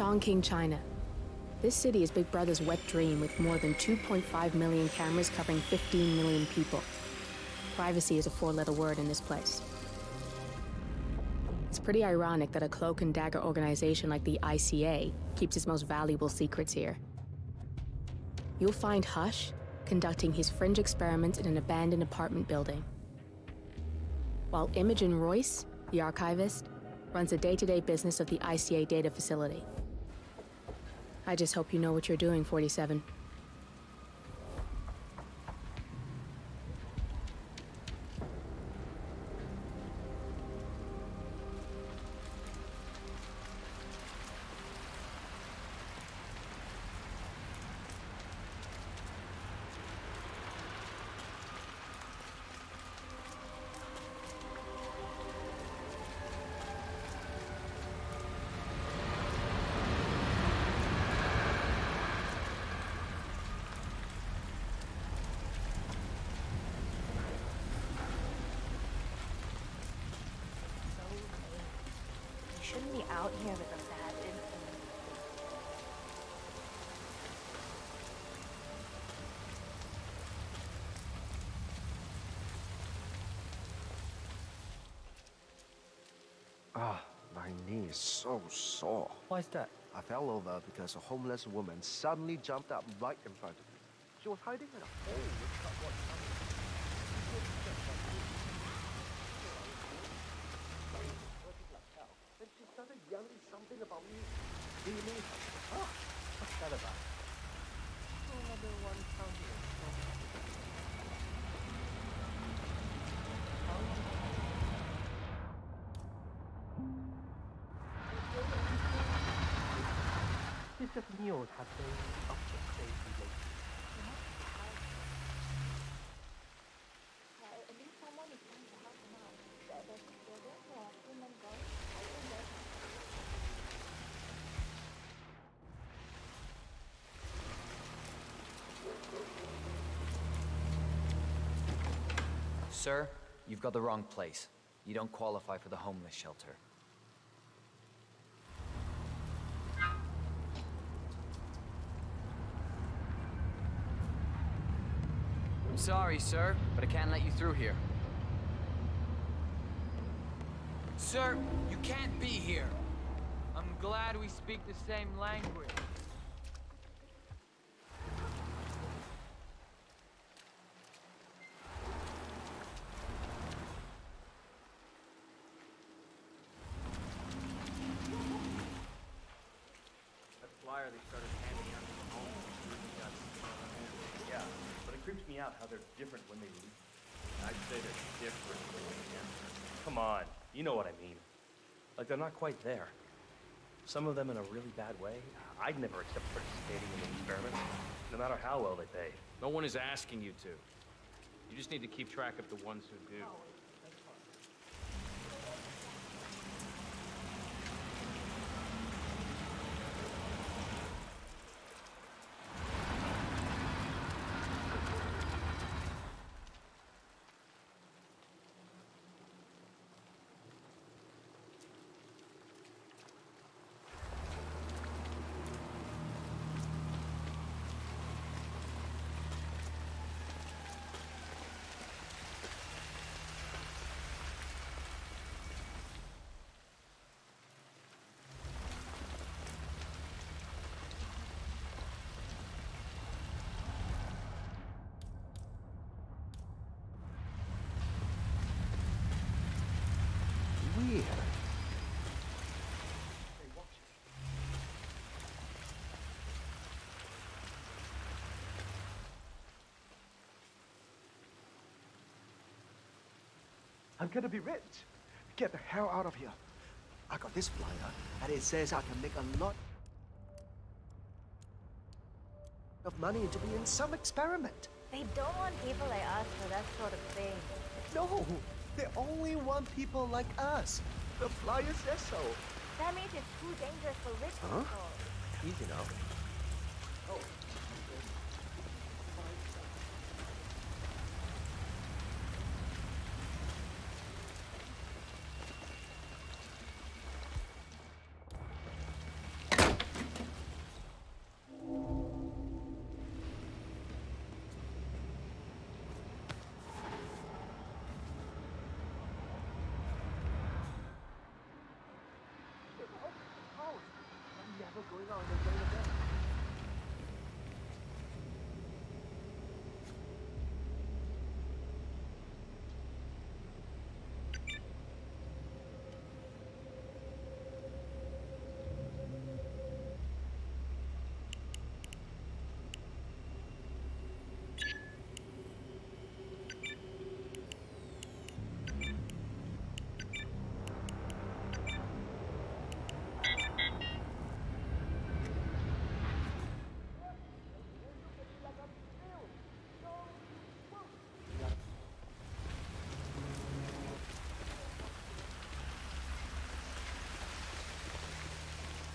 Chongqing, China. This city is Big Brother's wet dream with more than 2.5 million cameras covering 15 million people. Privacy is a four letter word in this place. It's pretty ironic that a cloak and dagger organization like the ICA keeps its most valuable secrets here. You'll find Hush conducting his fringe experiments in an abandoned apartment building. While Imogen Royce, the archivist, runs the day to day business of the ICA data facility. I just hope you know what you're doing, 47. You shouldn't be out here with a bad influence. Ah, my knee is so sore. Why's that? I fell over because a homeless woman suddenly jumped up right in front of me. She was hiding in a hole with cardboard Then she started yelling something about me her. Ah, what's that about? Another one found I think there's Sir, you've got the wrong place. You don't qualify for the homeless shelter. Sorry, sir, but I can't let you through here. Sir, you can't be here. I'm glad we speak the same language. That flyer they started handing out to the homeless really got Yeah, but it creeps me out how they're different when they leave. I'd say they're different when they enter. Come on, you know what I mean. Like they're not quite there. Some of them in a really bad way. I'd never accept participating in an experiment, no matter how well they pay. No one is asking you to. You just need to keep track of the ones who do. Weird. I'm gonna be rich. Get the hell out of here. I got this flyer, and it says I can make a lot of money to be in some experiment. They don't want people like us for that sort of thing. No, they only want people like us. The flyer says so. That means it's too dangerous for rich Huh? people. Easy now.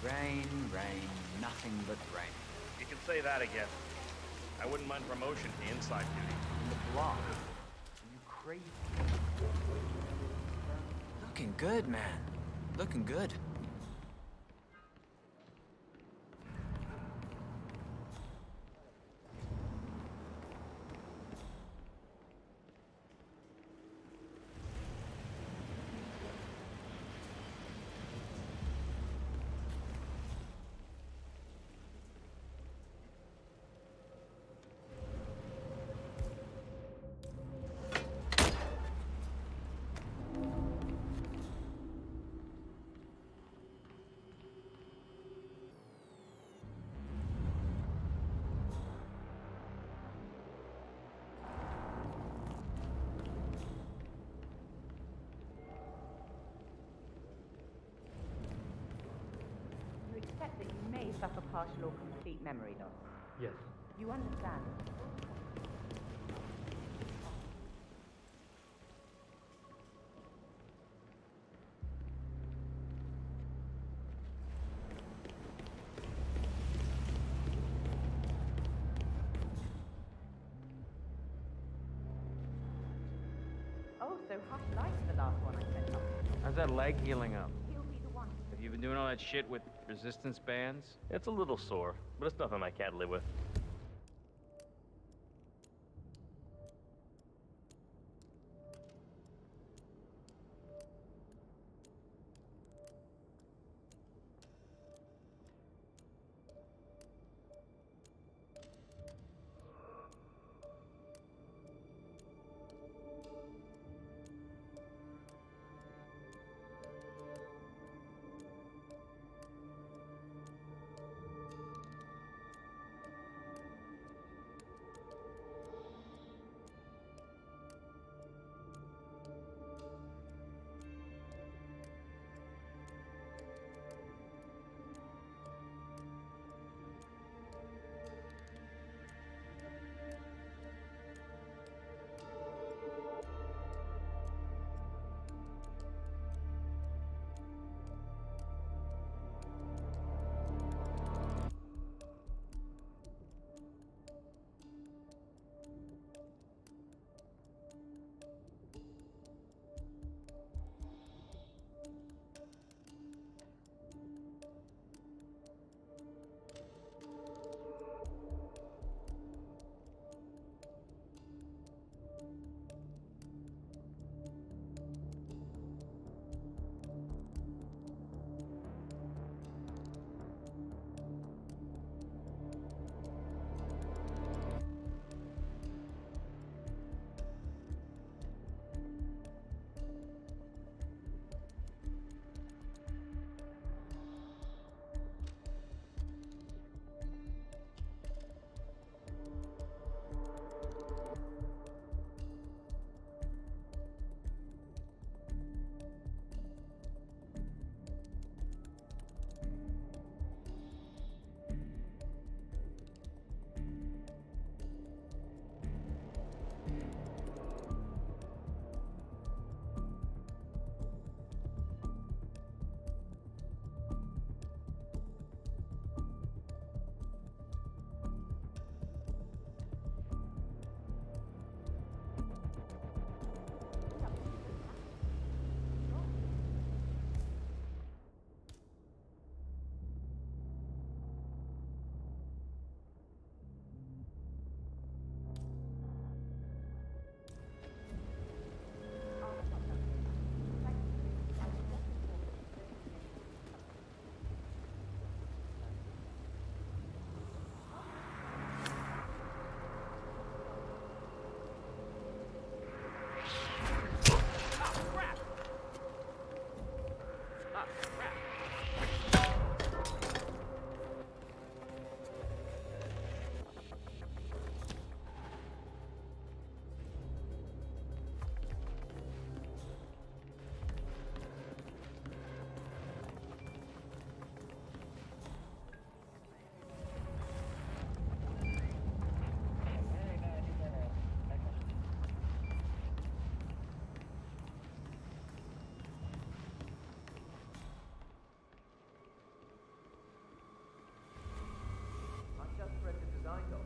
Rain, rain, nothing but rain. You can say that again. I wouldn't mind promotion to inside duty. In the block. Are you crazy? Looking good, man. Looking good. Memory loss. Yes. You understand. Oh, so Hush likes the last one I set up. How's that leg healing up? Have been doing all that shit with resistance bands? It's a little sore, but it's nothing I can't live with. designed them.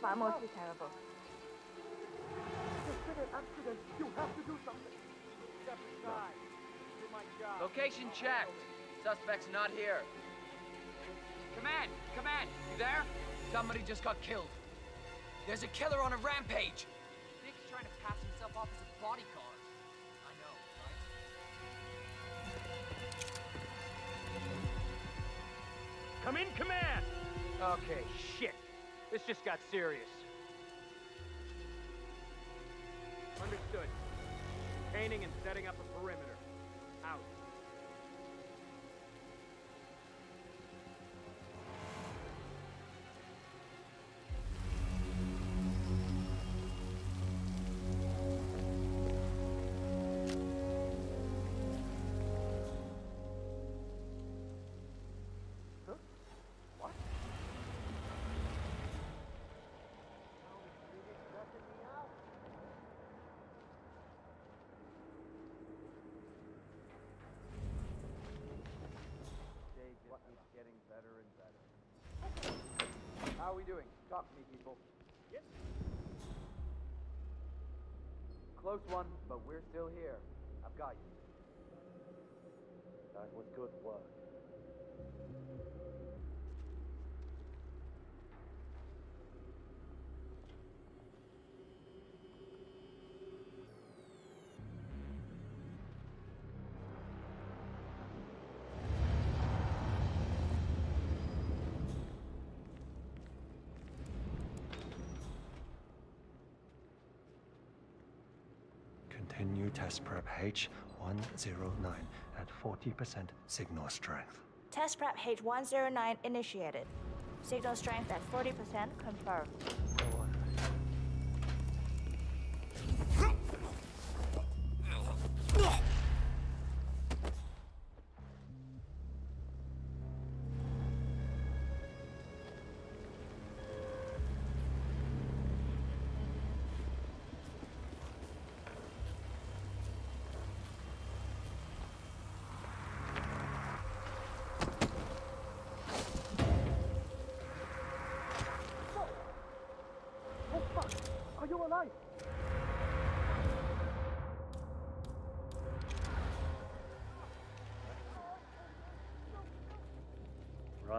Far more too terrible. There's been an accident. You have to do something. Step aside. Do my job. Location checked. Suspect's not here. Command! Command! You there? Somebody just got killed. There's a killer on a rampage. Nick's trying to pass himself off as a bodyguard. I know, right? Come in, command! Okay, shit. This just got serious. Understood. Containing and setting up a perimeter. Out. How are we doing? Talk to me, people. Yes. Close one, but we're still here. I've got you. That was good work. Continue test prep H109 at 40% signal strength. Test prep H109 initiated. Signal strength at 40% confirmed.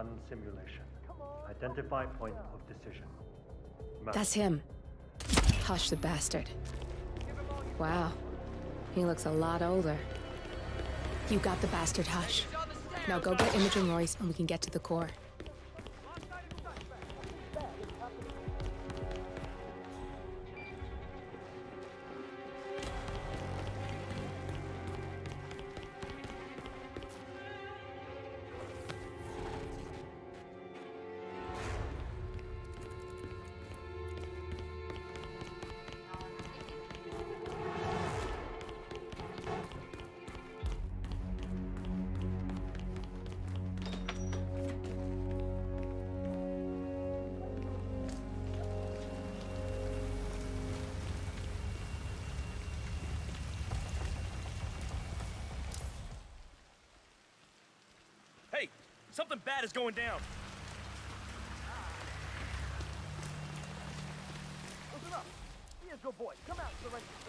Run simulation. Identify point of decision. That's him. Hush the bastard. Wow. He looks a lot older. You got the bastard, Hush. Now go get Imogen Royce and we can get to the core. Bad is going down. Listen up. Be a good boy. Come out surrender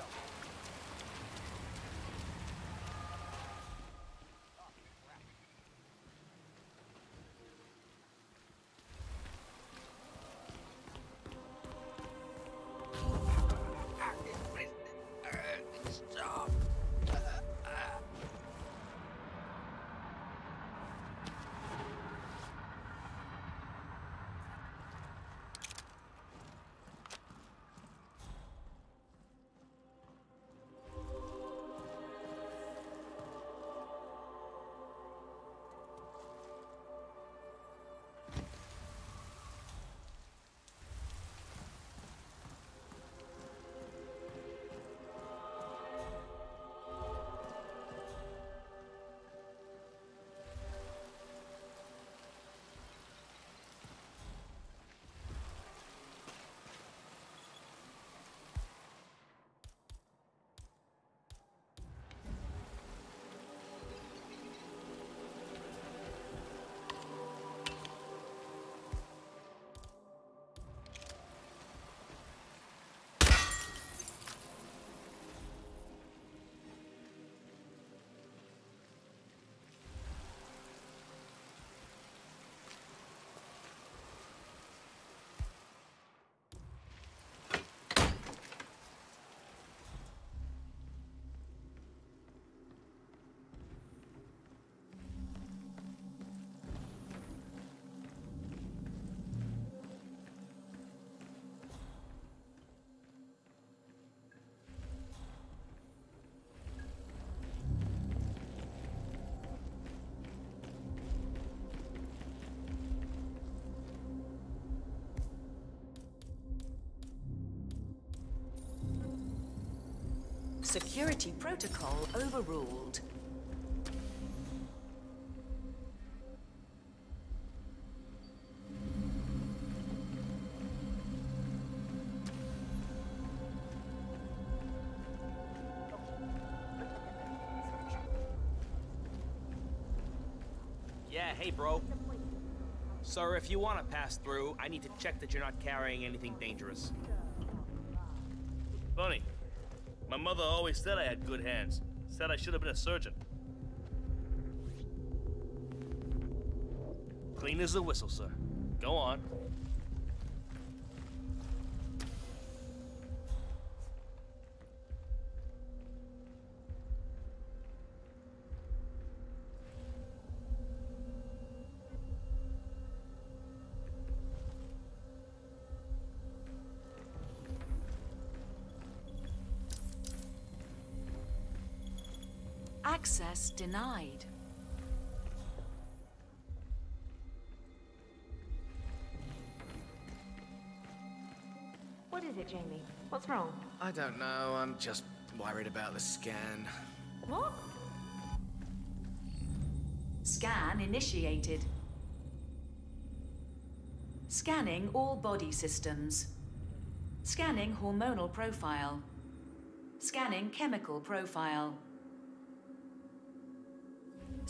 Security protocol overruled. Yeah, hey, bro. Sir, if you want to pass through, I need to check that you're not carrying anything dangerous. Funny. My mother always said I had good hands. Said I should have been a surgeon. Clean as a whistle, sir. Go on. Access denied. What is it, Jamie? What's wrong? I don't know. I'm just worried about the scan. What? Scan initiated. Scanning all body systems. Scanning hormonal profile. Scanning chemical profile.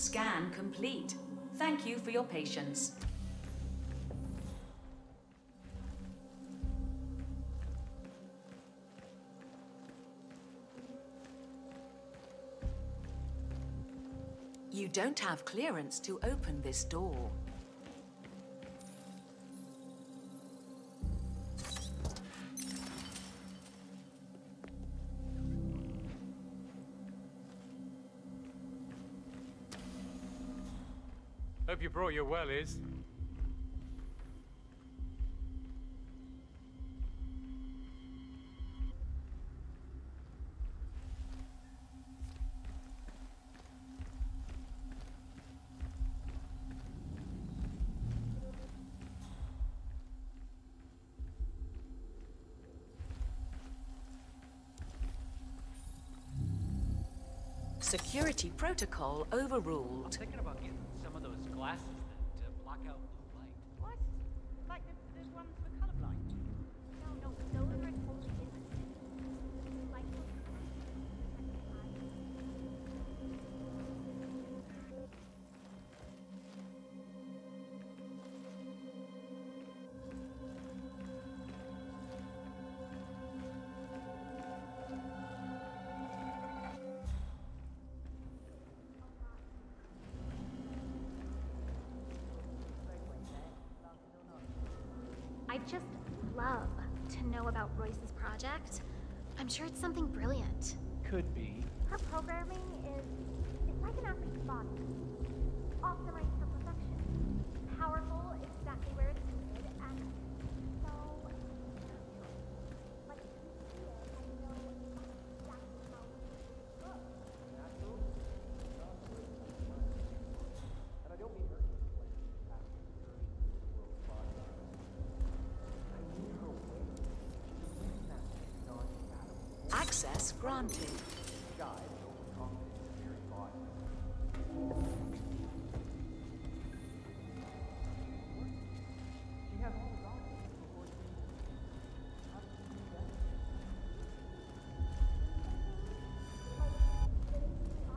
Scan complete. Thank you for your patience. You don't have clearance to open this door. Brought your wellies. Security protocol overruled. Thinking love to know about Royce's project. I'm sure it's something brilliant. Could be. Her programming is it's like an athlete's body. Optimized for perfection. Powerful exactly where it's needed and so like if you see it, I know exactly how it looks. And I don't mean her Access granted.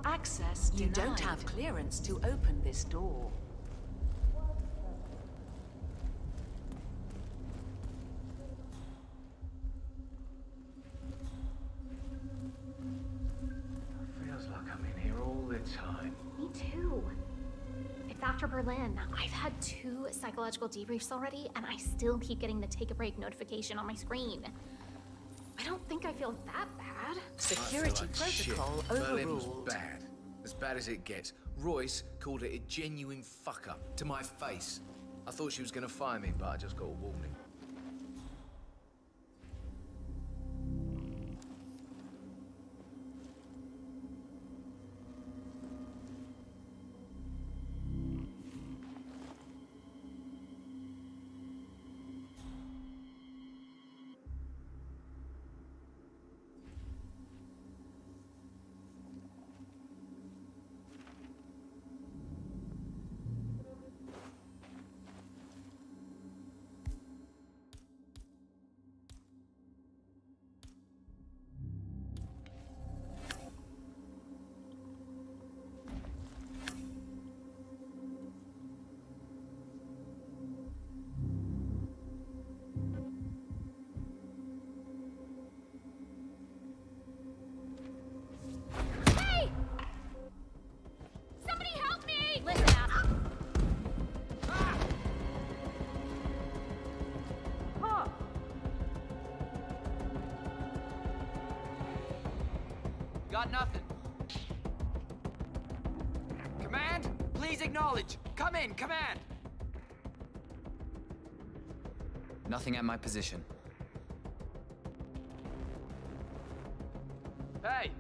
Access You don't have clearance to open this door. Psychological debriefs already, and I still keep getting the take a break notification on my screen. I don't think I feel that bad. Security like protocol shit. Berlin was overruled. bad. As bad as it gets. Royce called it a genuine fuck up to my face. I thought she was gonna fire me, but I just got a warning. Got nothing. Command, please acknowledge. Come in, command. Nothing at my position. Hey,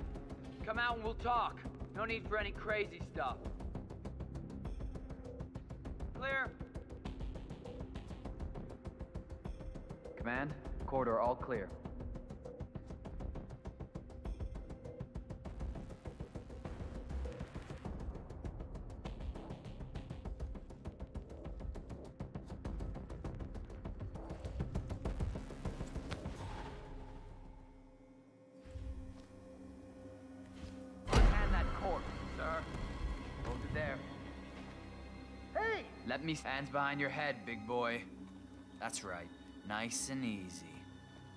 come out and we'll talk. No need for any crazy stuff. Clear. Command, corridor all clear. Hands behind your head, big boy. That's right. Nice and easy.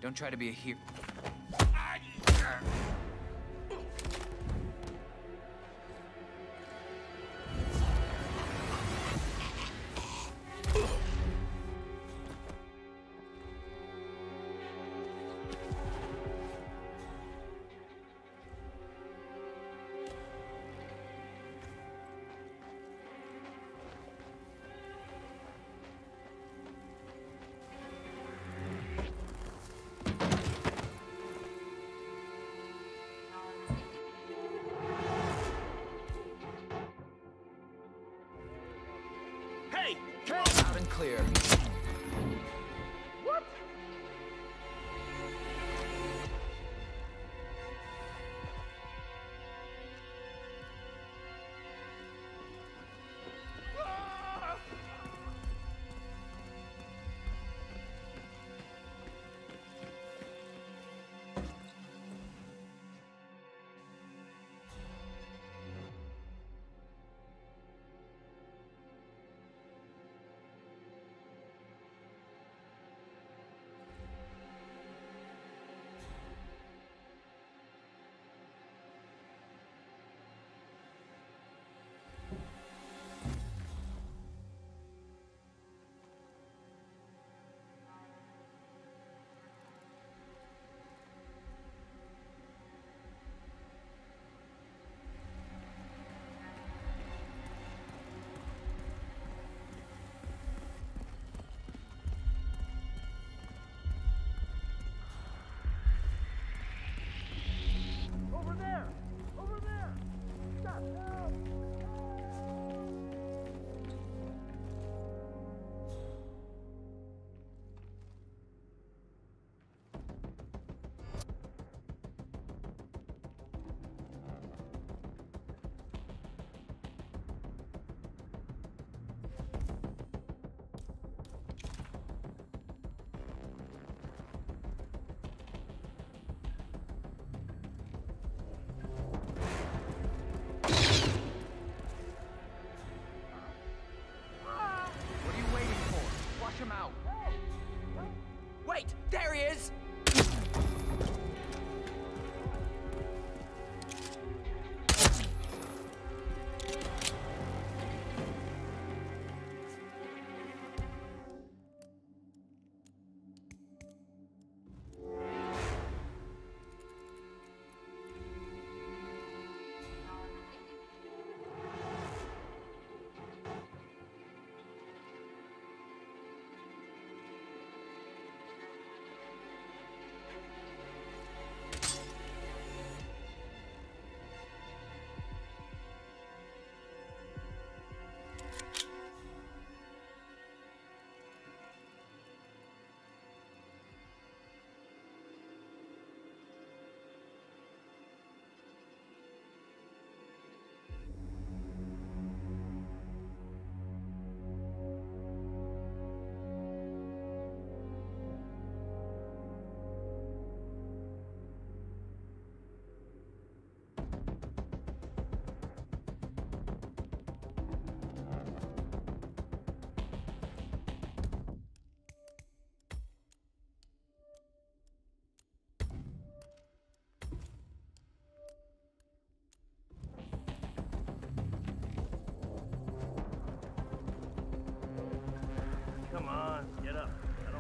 Don't try to be a hero. Clear.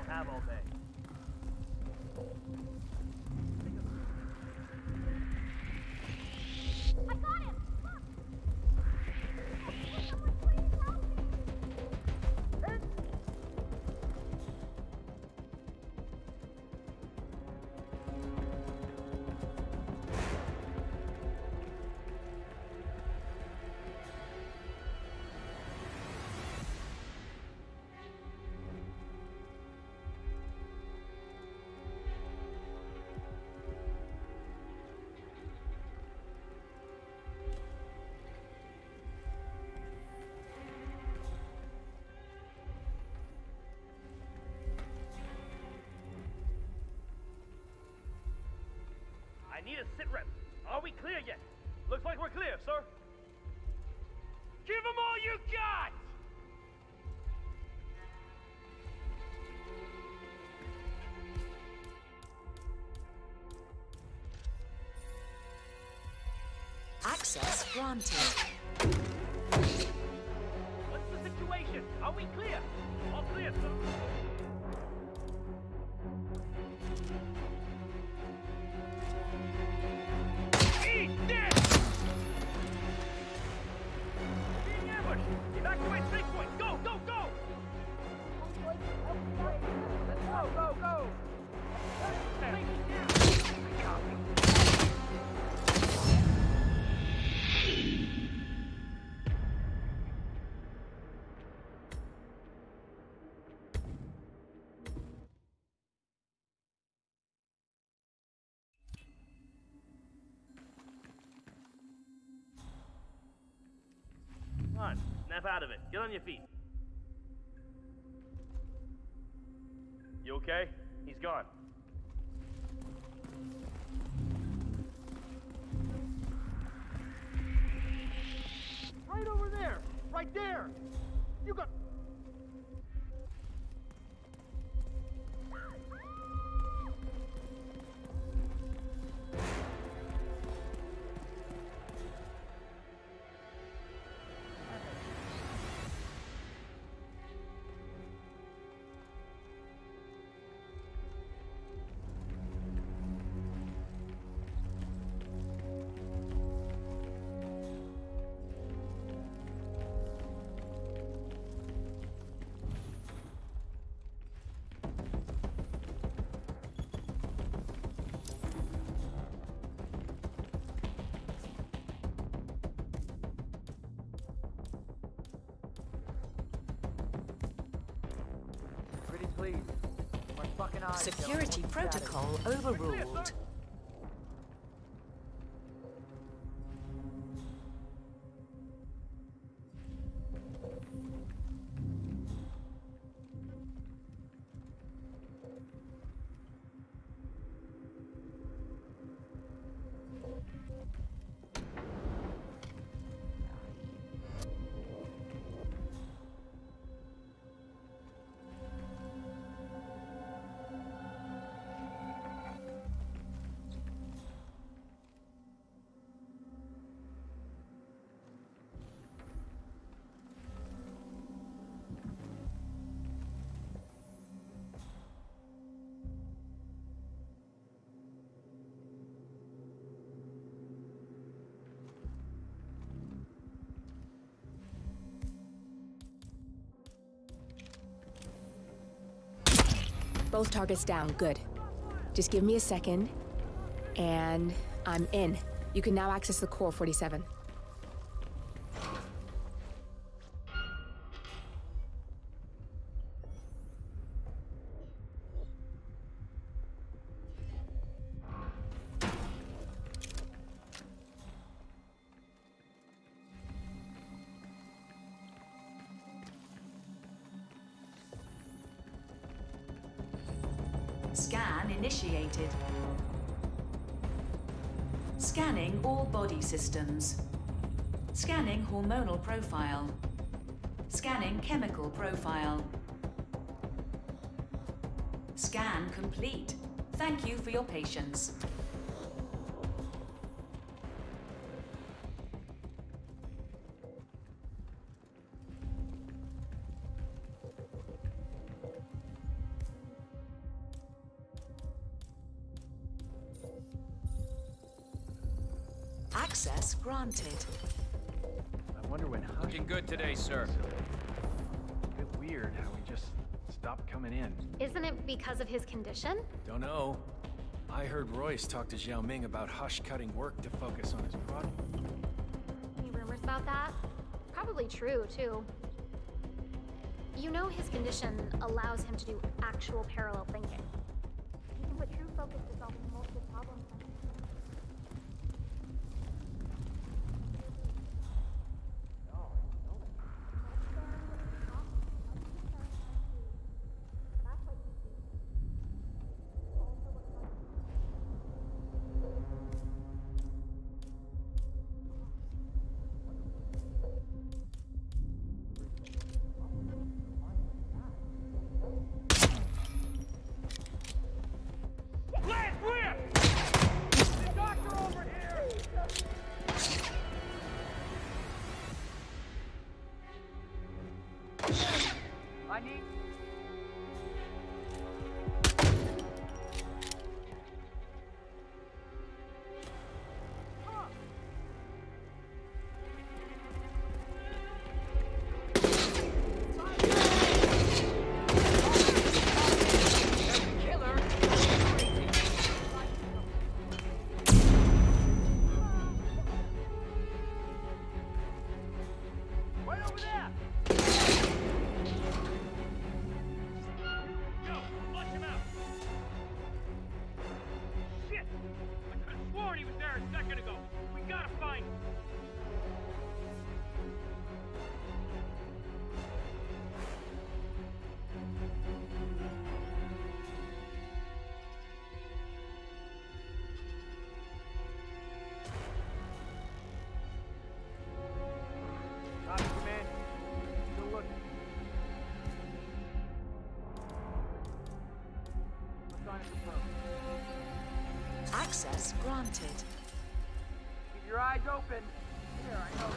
Have all day. Need a sit rep. Are we clear yet? Looks like we're clear, sir. Give them all you got! Access granted. What's the situation? Are we clear? All clear, sir. Snap out of it. Get on your feet. You okay? He's gone. Right over there! Right there! You got. Security protocol overruled. Both targets down, good. Just give me a second, and I'm in. You can now access the core 47. Scanning all body systems. Scanning hormonal profile. Scanning chemical profile. Scan complete. Thank you for your patience. Access granted. I wonder when Hush... Looking good today, sir. A bit weird how he just stopped coming in. Isn't it because of his condition? Don't know. I heard Royce talk to Xiao Ming about Hush cutting work to focus on his project. Any rumors about that? Probably true, too. You know his condition allows him to do actual parallel thinking. He can put true focus to solving Access granted. Keep your eyes open. Here, I know.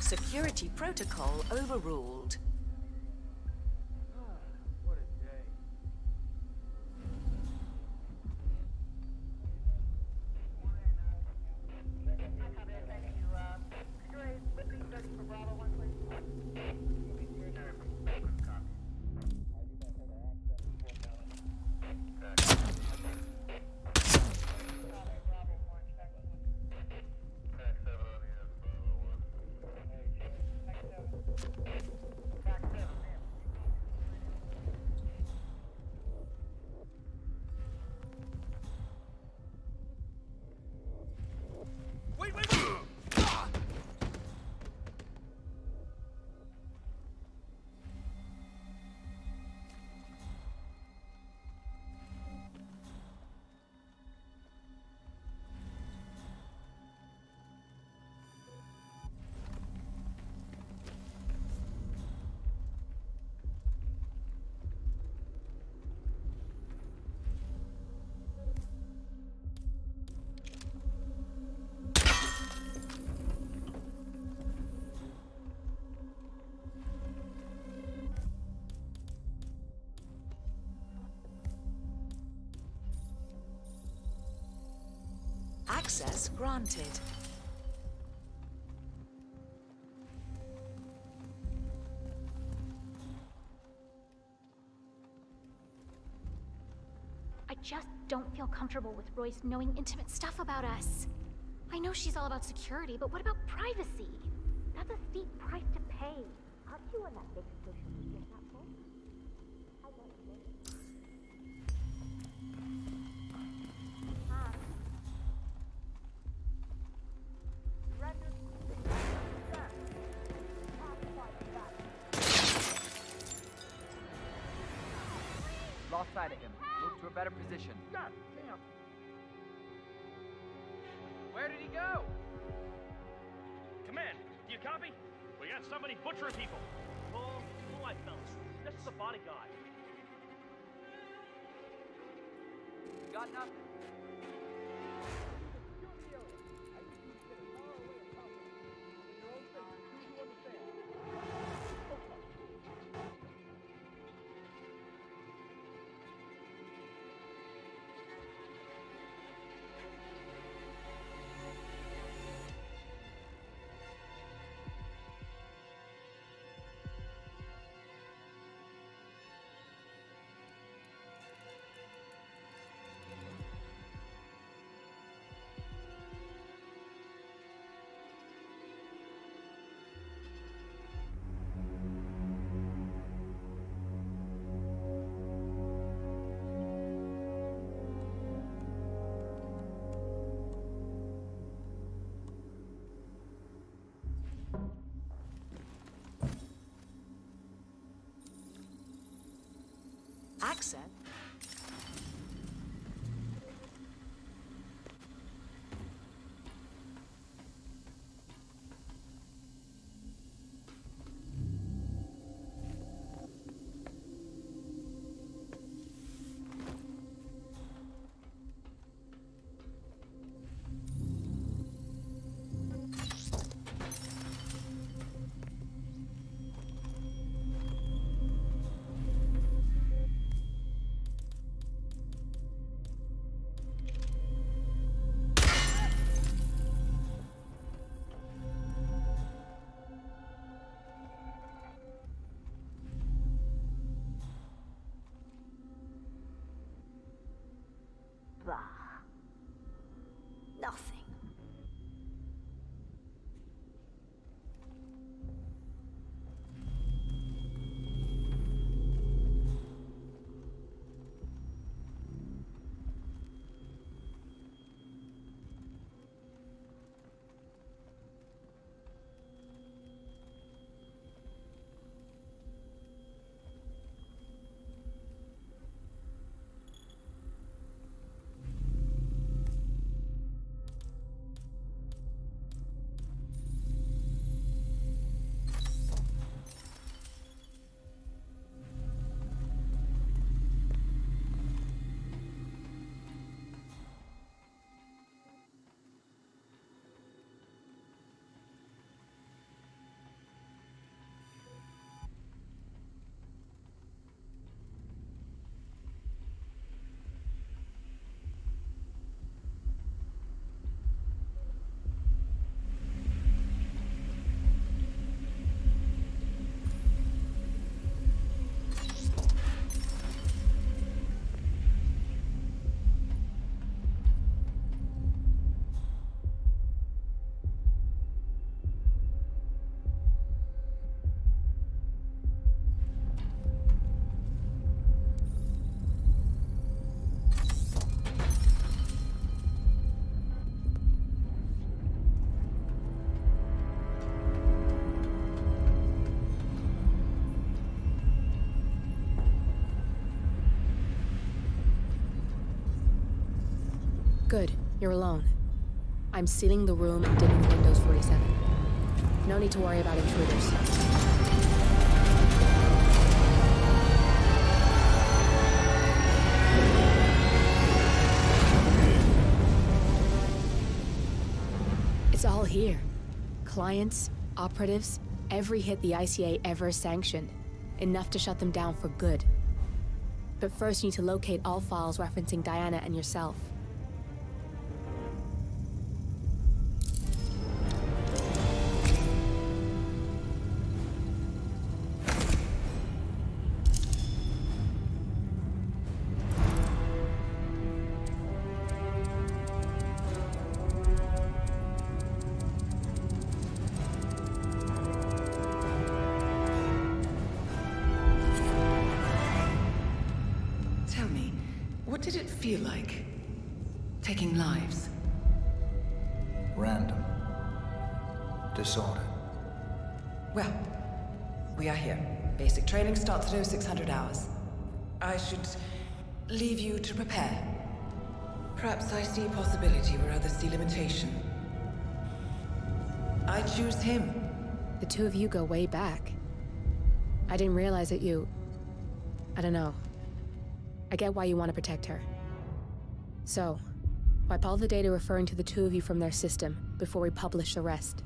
Security protocol overruled. Access granted. I just don't feel comfortable with Royce knowing intimate stuff about us. I know she's all about security, but what about privacy? That's a steep price to pay. Aren't you on that big social media better position. God damn. Where did he go? Command, do you copy? We got somebody butchering people. Pull, pull light, fellas. This is a bodyguard. Got nothing. Access. You're alone. I'm sealing the room and dimming windows 47. No need to worry about intruders. It's all here. Clients, operatives, every hit the ICA ever sanctioned. Enough to shut them down for good. But first you need to locate all files referencing Diana and yourself. Training 0600 hours. I should leave you to prepare. Perhaps I see possibility where others see limitation. I choose him. The two of you go way back. I didn't realize that you... I don't know. I get why you want to protect her. So, wipe all the data referring to the two of you from their system before we publish the rest.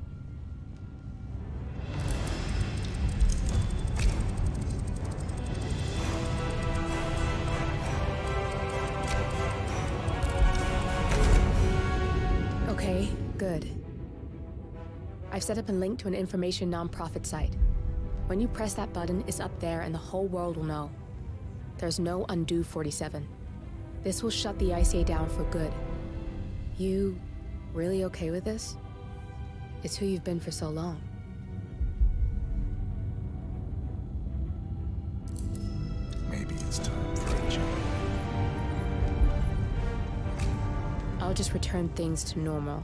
I've set up a link to an information nonprofit site. When you press that button, it's up there and the whole world will know. There's no undo 47. This will shut the ICA down for good. You really okay with this? It's who you've been for so long. Maybe it's time for a change. I'll just return things to normal.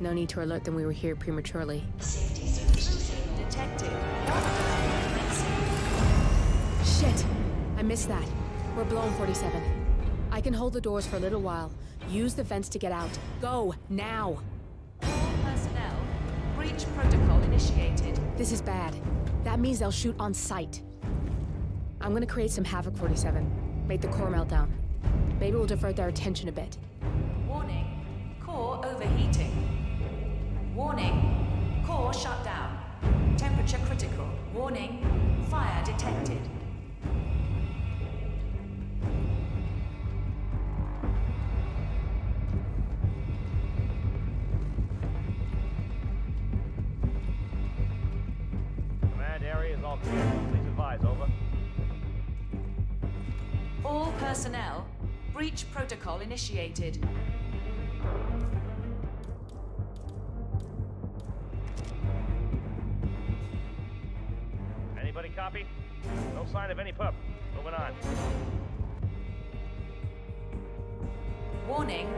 No need to alert them we were here prematurely. Detected. Shit! I missed that. We're blown 47. I can hold the doors for a little while. Use the vents to get out. Go, now! Personnel. Breach protocol initiated. This is bad. That means they'll shoot on sight. I'm gonna create some havoc 47. Make the core meltdown. Maybe we'll divert their attention a bit. Warning. Core shut down. Temperature critical. Warning. Fire detected. Command area is all clear. Please advise, over. All personnel. Breach protocol initiated. Copy? No sign of any pup. Moving on. Warning.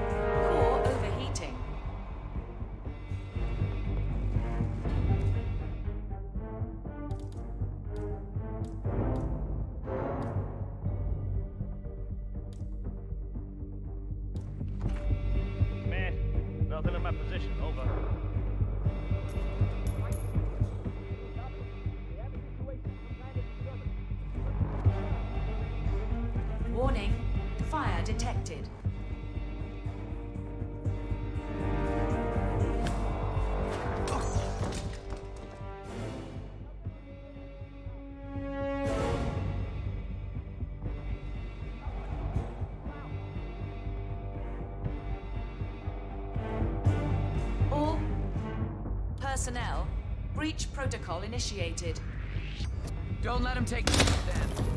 Initiated. Don't let him take the then.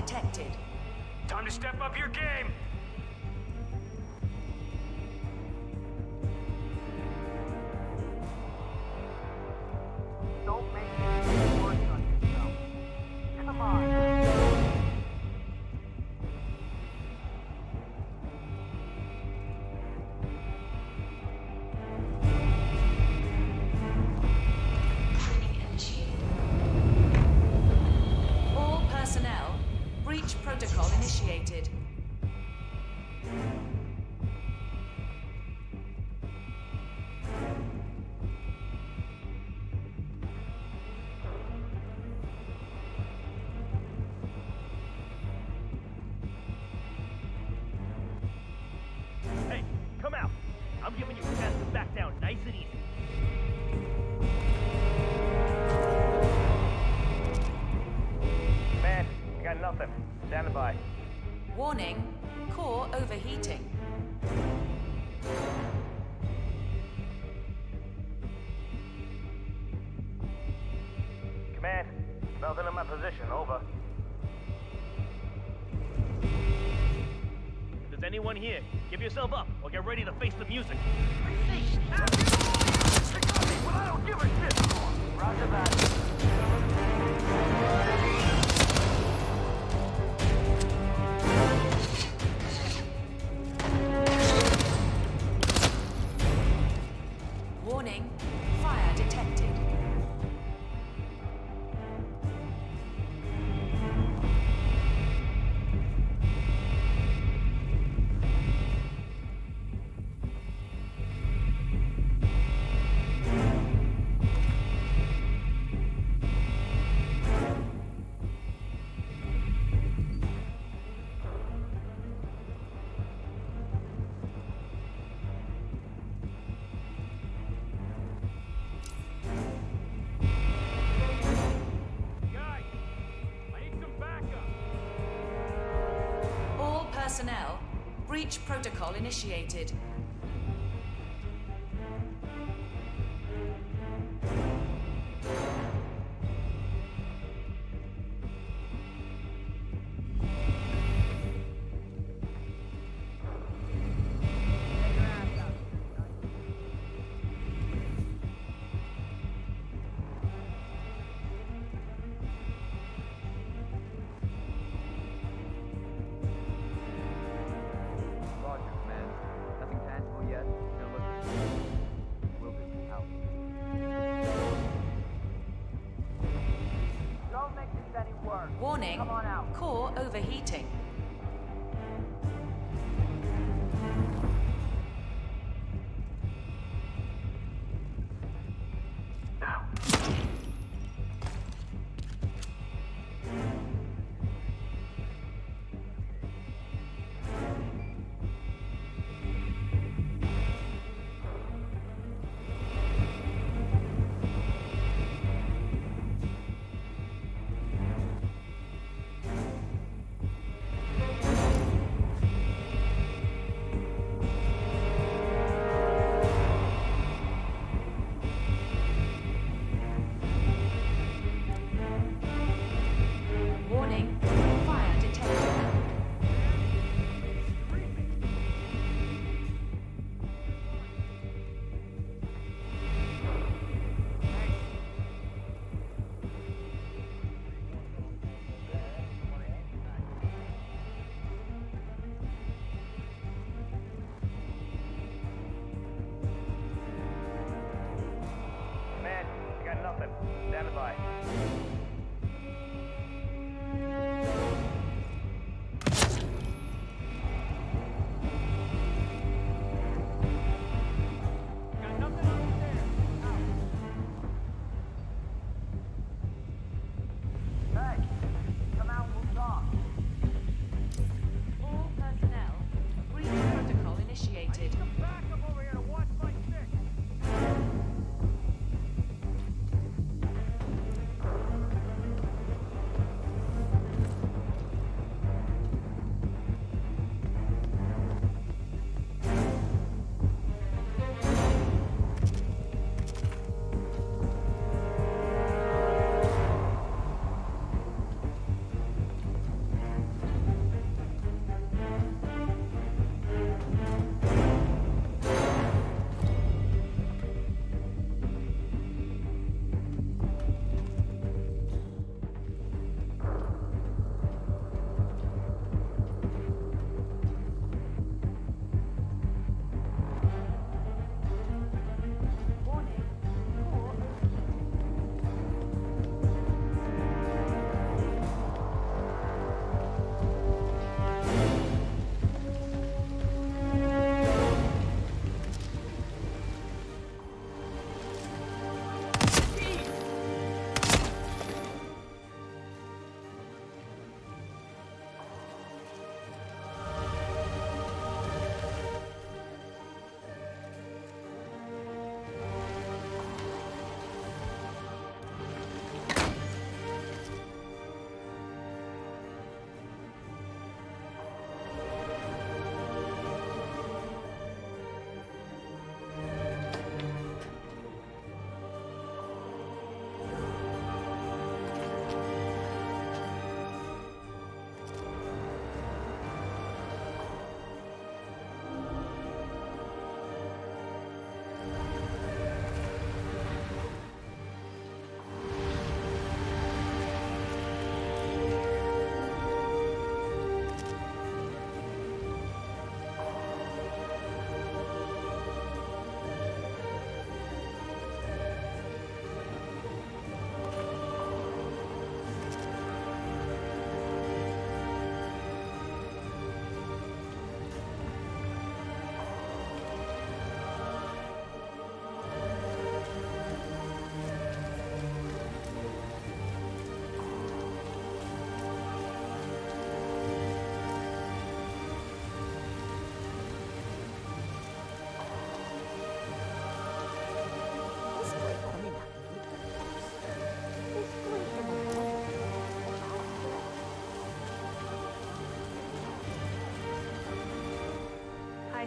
detected. Time to step up your game! Warning, fire detected. initiated.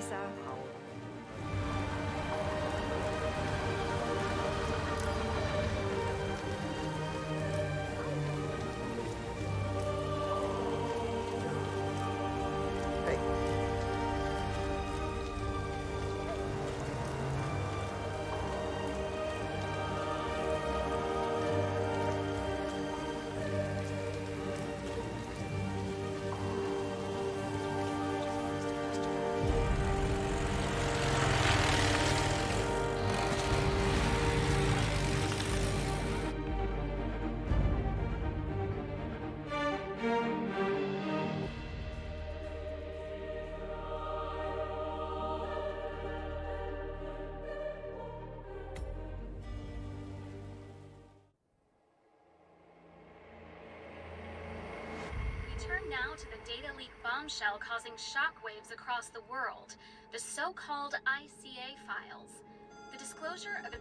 Teresa. Turn now to the data leak bombshell causing shockwaves across the world, the so-called ICA files. The disclosure of a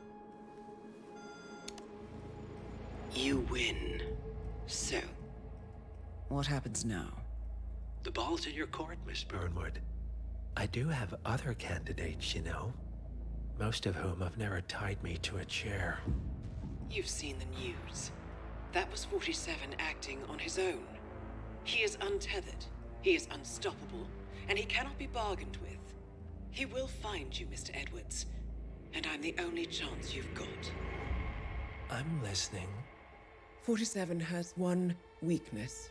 You win. So, What happens now? the ball's in your court, Miss Burnwood. I do have other candidates, you know. Most of whom have never tied me to a chair. You've seen the news. That was 47 acting on his own. He is untethered, he is unstoppable, and he cannot be bargained with. He will find you, Mr. Edwards, and I'm the only chance you've got. I'm listening. 47 has one weakness.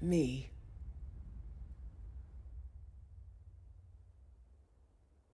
Me.